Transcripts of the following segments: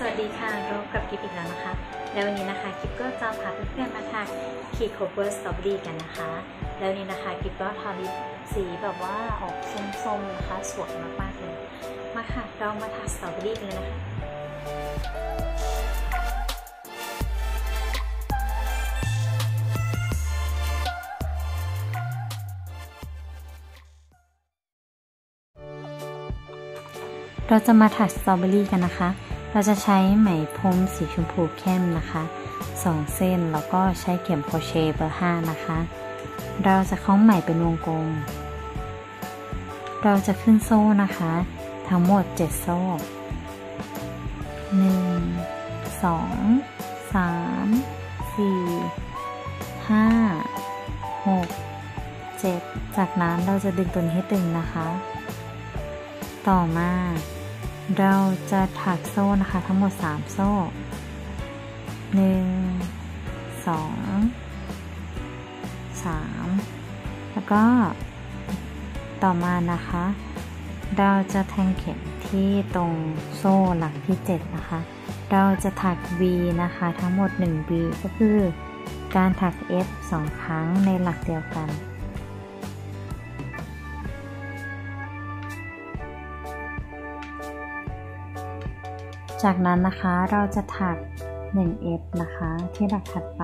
สวัสดีค่ะพบกับกิฟอีกแล้วนะคะ แล้ววันนี้นะคะกิฟก็จะพาเพื่อนๆมาถัก key cover strawberry กันนะคะ แล้ววันนี้นะคะกิฟก็ทาลิปสีแบบว่าออกส้มๆนะคะสวยมากๆเลย มาค่ะเรามาถัก strawberry กันเลยนะคะเราจะมาถัดสตรอเบอรี่กันนะคะ เราจะใช้ไหมพรมสีชมพูเข้มนะคะสองเส้นแล้วก็ใช้เข็มโครเชต์เบอร์ห้านะคะ เราจะคล้องไหมเป็นวงกลม เราจะขึ้นโซ่นะคะ ทั้งหมด 7 โซ่ 1 2 3 4 5 6 7 จากนั้นเราจะดึงตัวนี้ให้ตึงนะคะ ต่อมา เราจะถักโซ่นะคะ ทั้งหมด 3 โซ่ 1 2 3 แล้วก็ต่อมานะคะ เราจะแทงเข็มที่ตรงโซ่หลักที่ 7 นะคะ เราจะถัก V นะคะทั้งหมด 1 V ก็คือการถัก F 2 ครั้งในหลักเดียวกัน จากนั้นนะคะเราจะถัก 1F นะคะ ที่หลักถัดไป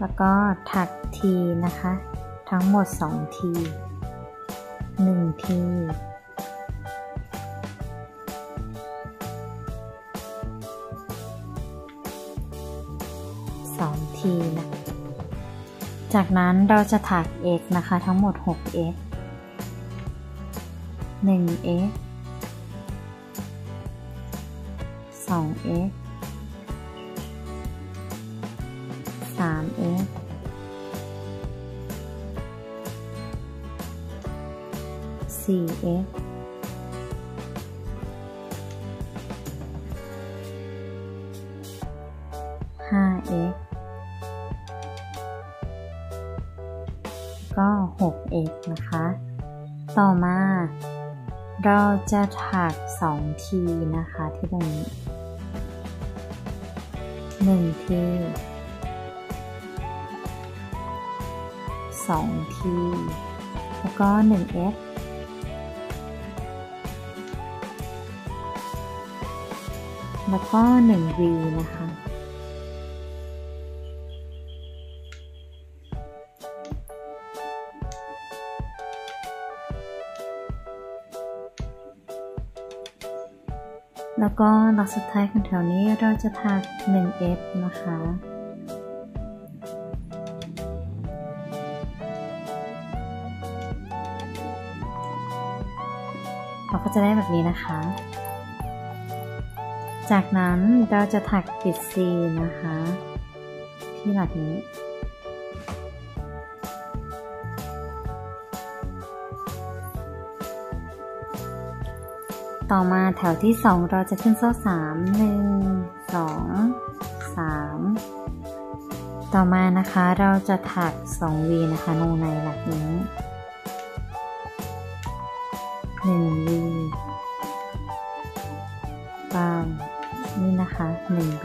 แล้วก็ถัก T นะคะ ทั้งหมด 2T 1T จากนั้นเราจะถัก x นะคะทั้งหมด 6x 1x 2x 3x 4x จะถัก 2 ทีนะคะที่ตรงนี้1ที2ทีแล้วก็ 1f แล้วก็ 1v นะคะ แล้วก็หลักสุดท้ายของแถวนี้เราจะถัก 1f นะคะ เราก็จะได้แบบนี้นะคะ จากนั้นเราจะถักปิด C นะคะ ที่หลักนี้ ต่อมาแถวที่ 2 เราจะขึ้นโซ่3 1 2 3ต่อมานะคะเราจะถัก 2V นะคะลงในหลักนี้ 1V บางนี่นะคะ 1V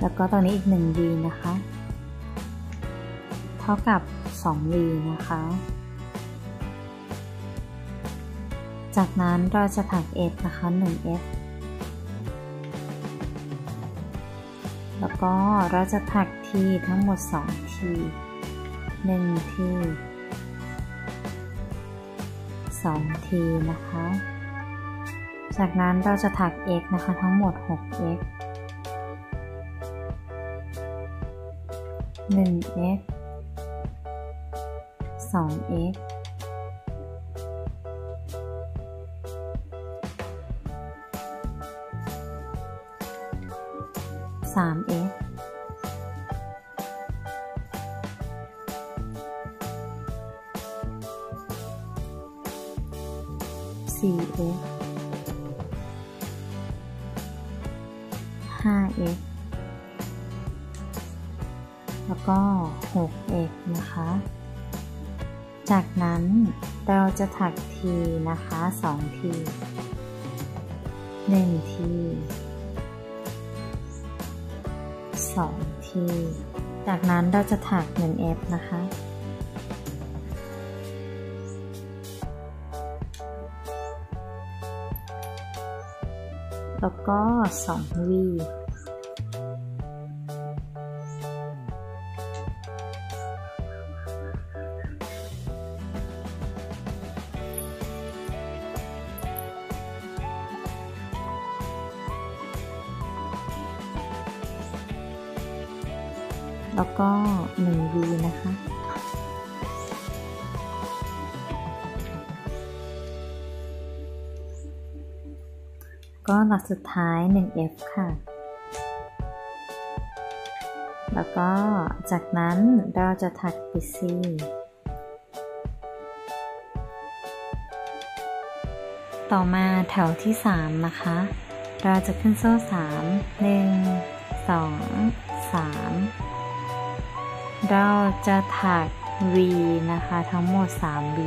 แล้วก็ตอนนี้อีก 1V นะคะ เท่ากับ 2V นะคะ จากนั้นเราจะถัก F นะคะ 1F แล้วก็เราจะถัก T ทั้งหมด2 T 1 T 2 T นะคะ จากนั้นเราจะถัก X นะคะทั้งหมด 6X 1X 2x 3x จะถักทีนะคะ2ที1ที2ทีจากนั้นเราจะถัก 1f นะคะแล้วก็ 2V แล้ว หลักสุดท้าย 1F ค่ะ แล้วก็จากนั้นเราจะถักปิดซีต่อมาแถวที่ 3 นะคะ เราจะขึ้นโซ่ 3 1 2 3 เราจะถัก V นะคะ ทั้งหมด 3v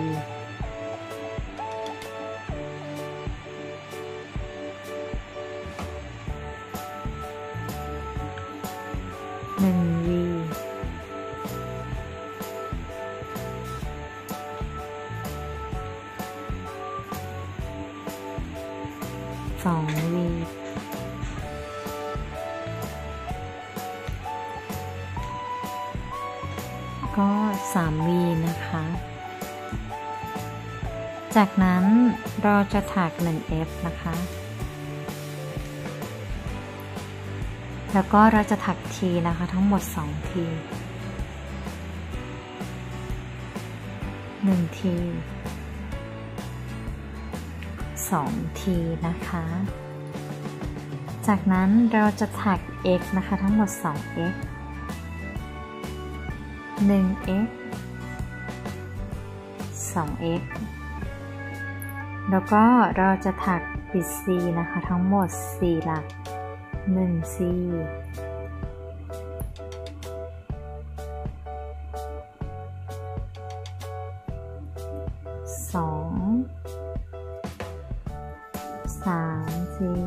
ก็ 3V นะคะ จากนั้นเราจะถัก 1F นะคะ แล้วก็เราจะถักทีนะคะ ทั้งหมด2ที1ที2ทีนะคะ จากนั้นเราจะถัก x นะคะ ทั้งหมด 2x 1x 2x แล้วก็เราจะถักปิด c นะคะ ทั้งหมด 4 หลัก 1 c สองสามสี่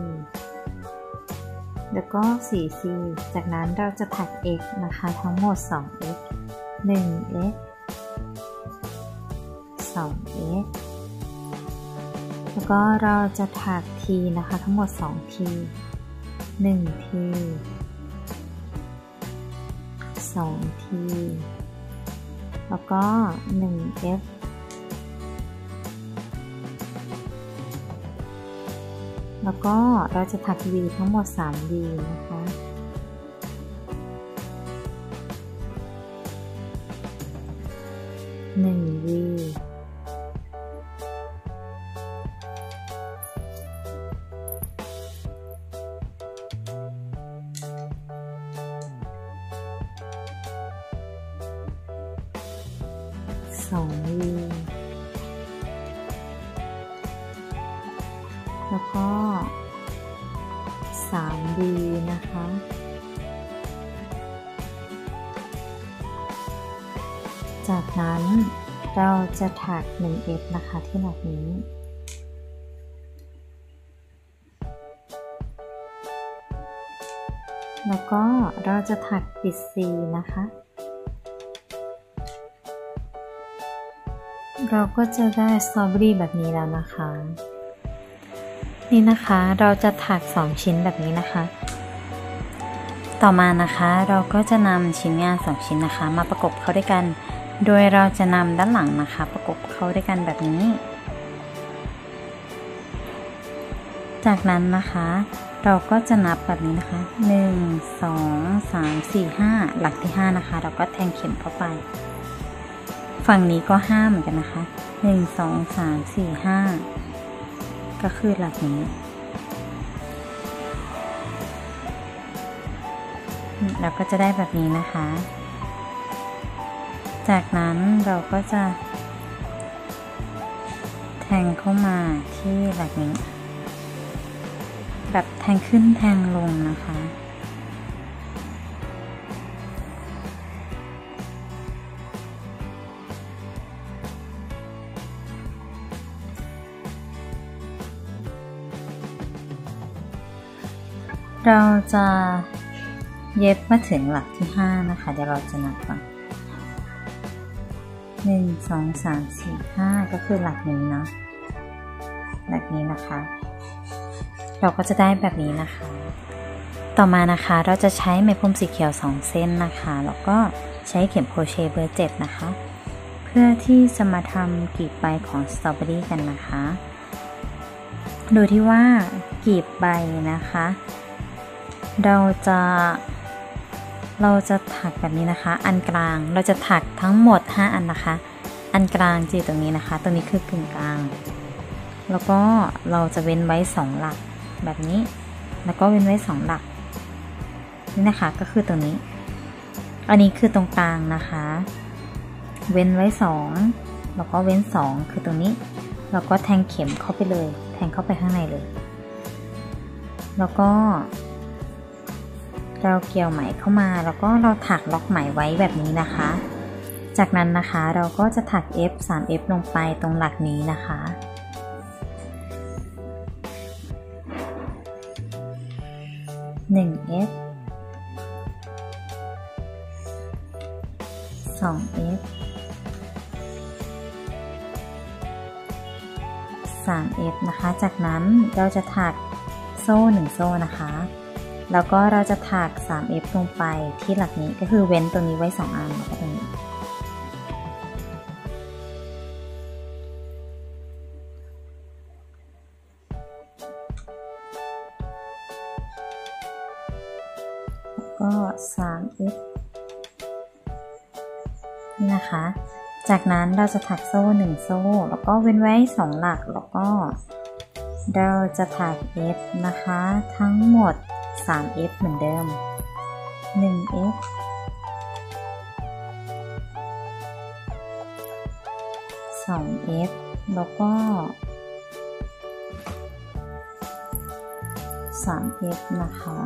แล้วก็สี่สี่จากนั้นเราจะถัก x นะคะ ทั้งหมด 2x 1x 2x แล้วก็เราจะถักทีนะคะทั้งหมด 2 ที 1 ที 2 ที แล้วก็ 1f แล้วก็เราจะถัก V ทั้งหมด 3V นะคะ หนึ่ง V สอง V แล้วก็ จากนั้นเราจะถัก 1F นะคะที่หลักนี้ แล้วก็เราจะถักปิด C นะคะ เราก็จะได้สตรอเบอรี่แบบนี้แล้วนะคะ นี่นะคะเราจะถัก 2 ชิ้นแบบนี้นะคะต่อมานะคะเราก็จะนำชิ้นงาน 2 ชิ้นนะคะ มาประกบเข้าด้วยกัน โดยเราจะนำด้านหลังนะคะ ประกบเข้าด้วยกันแบบนี้ จากนั้นนะคะ เราก็จะนับแบบนี้นะคะ 1 2 3 4 5 หลักที่ 5 นะคะ เราก็แทงเข็มเข้าไป ฝั่งนี้ก็5เหมือนกันนะคะ 1 2 3 4 5 ก็คือหลักนี้ เราก็จะได้แบบนี้นะคะ จากนั้นเราก็จะ แทงเข้ามาที่หลักนี้ แบบแทงขึ้นแทงลงนะคะเราจะเย็บมาถึงหลักที่ 5 นะคะ เดี๋ยวเราจะนับก่อน หนึ่งสองสามสี่ห้าก็คือหลักนี้เนาะหลักนี้นะคะ เราก็จะได้แบบนี้นะคะ ต่อมานะคะเราจะใช้ไหมพรมสีเขียวสองเส้นนะคะแล้วก็ใช้เข็มโครเชต์เบอร์เจ็ดนะคะ เพื่อที่จะมาทำกีบใบของสตรอเบอรี่กันนะคะ โดยที่ว่ากีบใบนะคะ เราจะ เราจะถักแบบนี้นะคะ อันกลางเราจะถักทั้งหมด 5 อันนะคะ อันกลางจะอยู่ตรงนี้นะคะ ตรงนี้คือกึ่งกลาง แล้วก็เราจะเว้นไว้ 2 หลักแบบนี้ แล้วก็เว้นไว้ 2 หลัก นี่นะคะก็คือตรงนี้ อันนี้คือตรงกลางนะคะ เว้นไว้ 2 แล้วก็เว้น 2 คือตรงนี้แล้วก็แทงเข็มเข้าไปเลย แทงเข้าไปข้างในเลย แล้วก็ เราเกี่ยวไหมเข้ามาแล้วก็เราถักล็อกไหมไว้แบบนี้นะคะ จากนั้นนะคะเราก็จะถัก F 3 F ลงไปตรงหลักนี้นะคะ 1 F 2 F 3 F นะคะ จากนั้นเราจะถักโซ่ 1 โซ่นะคะ แล้วก็เราจะถัก 3f ลงไปที่หลักนี้ก็คือเว้นตรงนี้ไว้ 2 อันแล้วก็ตรงนี้แล้วก็ 3f นี่นะคะ จากนั้นเราจะถักโซ่ 1 โซ่ แล้วก็เว้นไว้ 2 หลัก แล้วก็ เราจะถัก f นะคะ ทั้งหมด 3f เหมือนเดิม 1f 2f แล้วก็ 3f นะคะ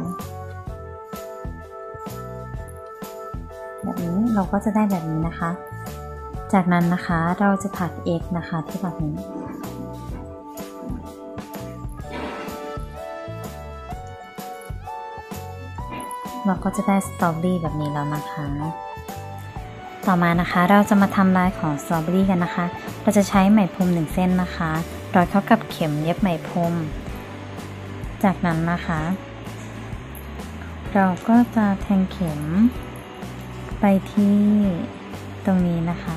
แบบนี้เราก็จะได้แบบนี้นะคะ จากนั้นนะคะเราจะถัก x นะคะที่แบบนี้ เราก็จะได้สตรอเบอรี่แบบนี้แล้วนะคะ ต่อมานะคะเราจะมาทำลายของสตรอเบอรี่กันนะคะ เราจะใช้ไหมพรมหนึ่งเส้นนะคะร้อยเข้ากับเข็มเย็บไหมพรม จากนั้นนะคะ เราก็จะแทงเข็ม ไปที่ตรงนี้นะคะ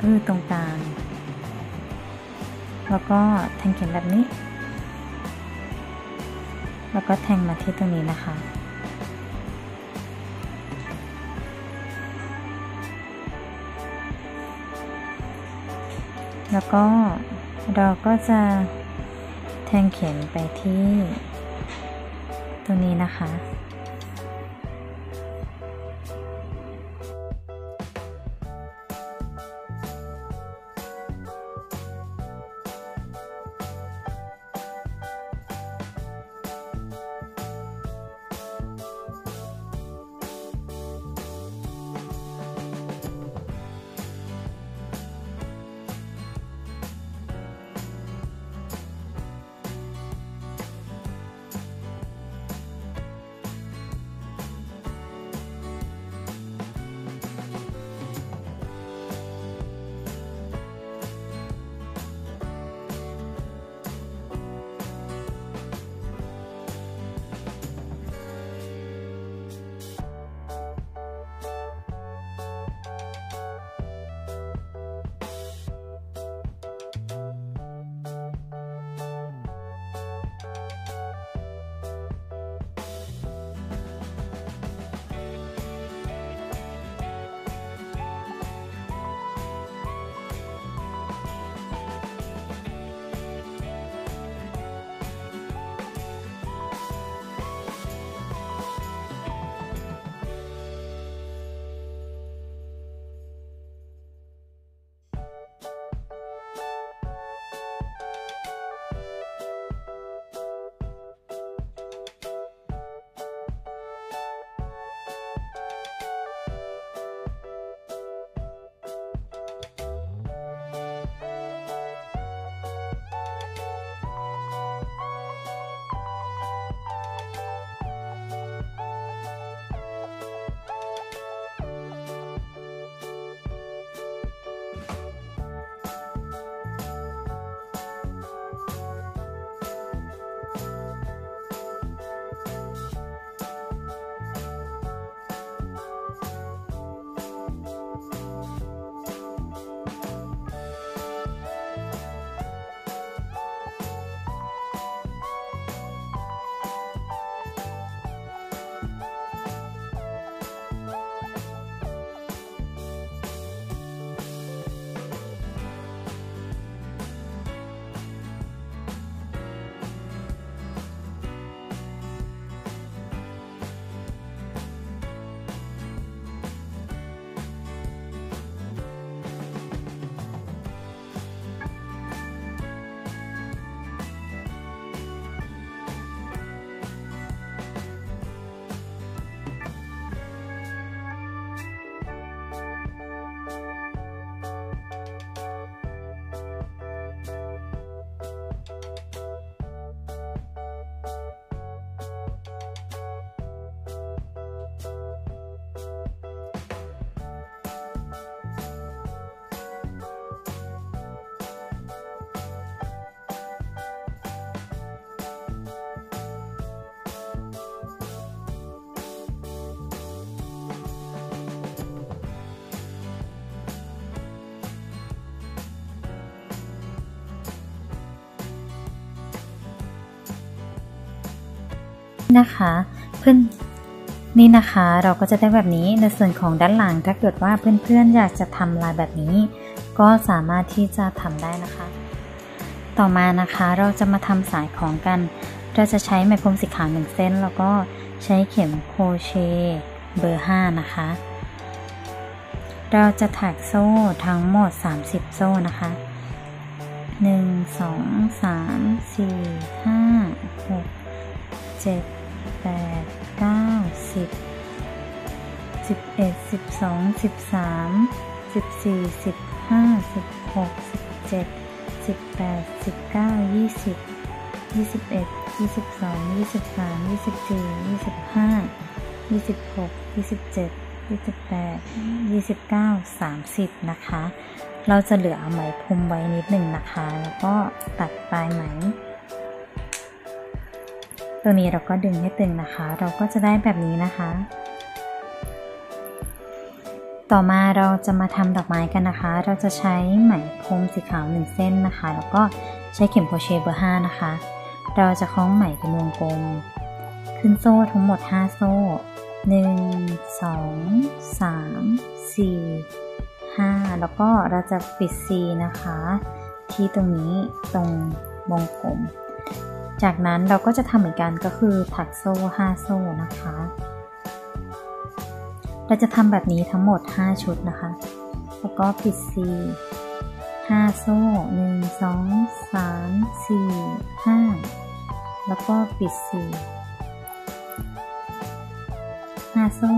คือตรงกลางแล้วก็แทงเข็มแบบนี้ แล้วก็แทงมาที่ตรงนี้นะคะ แล้วก็เราก็จะแทงเข็มไปที่ตรงนี้นะคะ นะคะ เพื่อนนี่นะคะเราก็จะได้แบบนี้ในส่วนของด้านหลังถ้าเกิดว่าเพื่อนๆอยากจะทำลายแบบนี้ ก็สามารถที่จะทำได้นะคะ ต่อมานะคะเราจะมาทำสายของกันเราจะใช้ไหมพรมสีขาวหนึ่งเส้น แล้วก็ใช้เข็มโครเชต์เบอร์ 5 นะคะ เราจะถักโซ่ทั้งหมด 30 โซ่นะคะ 1 2 3 4 5 6 7 8 9 10 11 12 13 14 15 16 17 18 19 20 21 22 23 24 25 26 27 28 29 30นะคะ เราจะเหลือไหมพรมไว้นิดหนึ่งนะคะ แล้วก็ตัดปลายไหม ตัวนี้เราก็ดึงให้ตึงนะคะ เราก็จะได้แบบนี้นะคะ ต่อมาเราจะมาทำดอกไม้กันนะคะ เราจะใช้ไหมพรมสีขาวหนึ่งเส้นนะคะ แล้วก็ใช้เข็มโครเชต์เบอร์5นะคะ เราจะคล้องไหมเป็นวงกลม ขึ้นโซ่ทั้งหมด 5 โซ่ 1 2 3 4 5แล้วก็เราจะปิด C นะคะ ที่ตรงนี้ตรงวงกลม จากนั้นเราก็จะทำเหมือนกันก็คือถักโซ่5โซ่นะคะ เราจะทำแบบนี้ทั้งหมด 5 ชุดนะคะ แล้วก็ปิด C 5โซ่ 1 2 3 4 5 แล้วก็ปิด C 5โซ่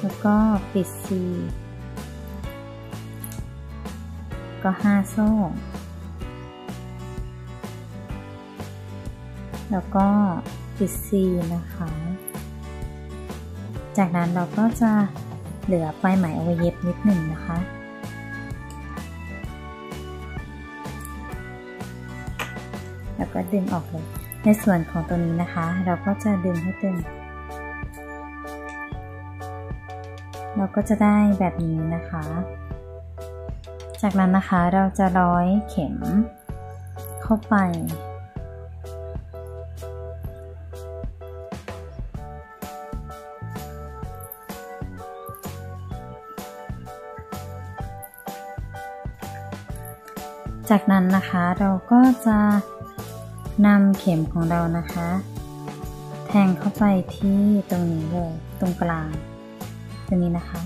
แล้วก็ปิด C ก็5โซ่ แล้วก็ปิด C นะคะ จากนั้นเราก็จะเหลือปลายไหมเอาไว้เย็บนิดหนึ่งนะคะ แล้วก็ดึงออกเลย ในส่วนของตัวนี้นะคะ เราก็จะดึงให้ตึง เราก็จะได้แบบนี้นะคะ จากนั้นนะคะเราจะร้อยเข็มเข้าไป จากนั้นนะคะเราก็จะนำเข็มของเรานะคะ แทงเข้าไปที่ตรงนี้เลย ตรงกลางตรงนี้นะคะ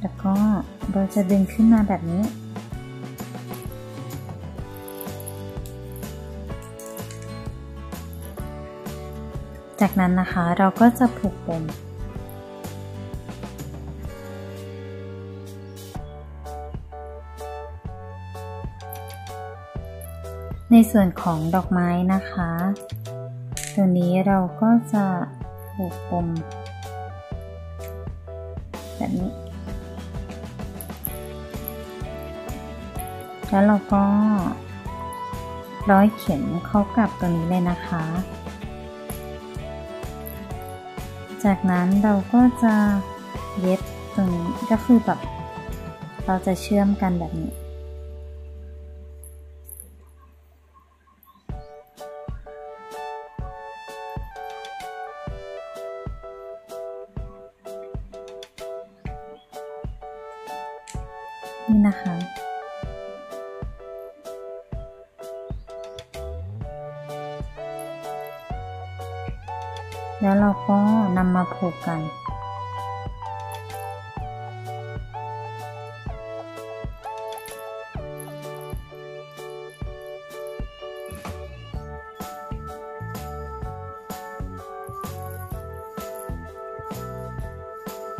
แล้วก็เราจะดึงขึ้นมาแบบนี้จากนั้นนะคะเราก็จะผูกปม ในส่วนของดอกไม้นะคะ ตัวนี้เราก็จะผูกปมแบบนี้ แล้วเราก็ร้อยเข็มเข้ากับตัวนี้เลยนะคะ จากนั้นเราก็จะเย็บตรงนี้ก็คือแบบเราจะเชื่อมกันแบบนี้ นี่นะคะ แล้วเราก็นำมาผูกกัน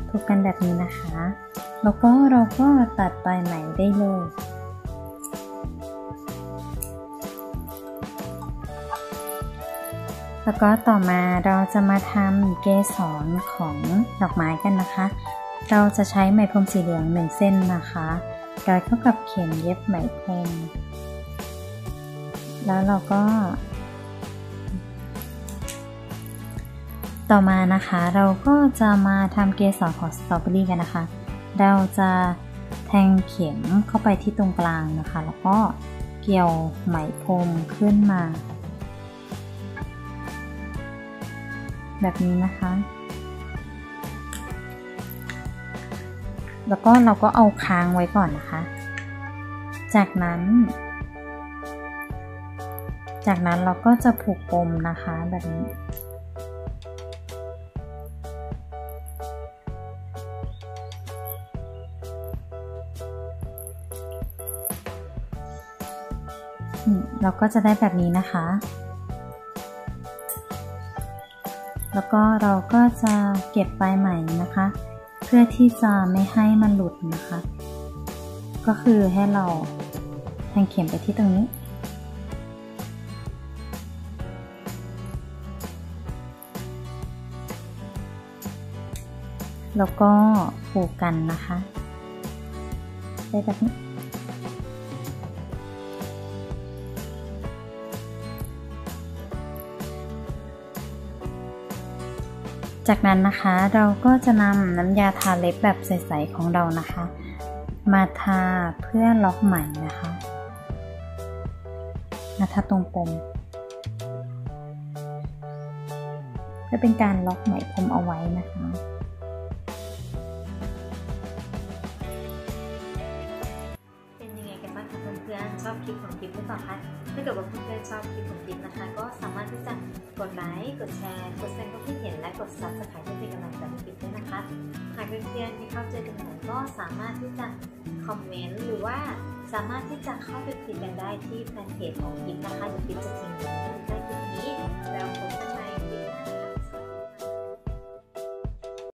ผูกกันแบบนี้นะคะ แล้วก็เราก็ตัดปลายไหมได้เลยแล้วก็ต่อมาเราจะมาทำเกสรของดอกไม้กันนะคะ เราจะใช้ไหมพรมสีเหลืองหนึ่งเส้นนะคะร้อยเข้ากับเข็มเย็บไหมพรม แล้วเราก็ ต่อมานะคะเราก็จะมาทำเกสรของสตรอเบอรี่กันนะคะ เราจะแทงเข็มเข้าไปที่ตรงกลางนะคะ แล้วก็เกี่ยวไหมพรมขึ้นมา แบบนี้นะคะ แล้วก็เราก็เอาค้างไว้ก่อนนะคะ จากนั้น จากนั้นเราก็จะผูกปมนะคะแบบนี้ เราก็จะได้แบบนี้นะคะ แล้วก็เราก็จะเก็บปลายไหมนะคะ เพื่อที่จะไม่ให้มันหลุดนะคะ ก็คือให้เราแทงเข็มไปที่ตรงนี้ แล้วก็ผูกกันนะคะ ได้แบบนี้ จากนั้นนะคะเราก็จะนำน้ำยาทาเล็บแบบใสๆของเรานะคะ มาทาเพื่อล็อกไหมนะคะมาทาตรงปมเพื่อเป็นการล็อกไหมพรมเอาไว้นะคะ เป็นยังไงกันบ้างคะเพื่อนๆชอบคลิปของกิ๊บหรือเปล่าคะ ถ้าเกิดว่าเพื่อนๆชอบคลิปของกิ๊บนะคะ ก็สามารถที่จะกดไลค์กดแชร์กดแสดงความคิดเห็นและกด subscribe เพื่อเป็นกำลังใจให้กิ๊บด้วยนะคะหากเพื่อนๆที่เข้าใจกันไหนก็สามารถที่จะคอมเมนต์หรือว่าสามารถที่จะเข้าไปคุยกันได้ที่แฟนเพจของกิ๊บนะคะเดี๋ยวกิ๊บจะทิ้งลิงก์ไว้ให้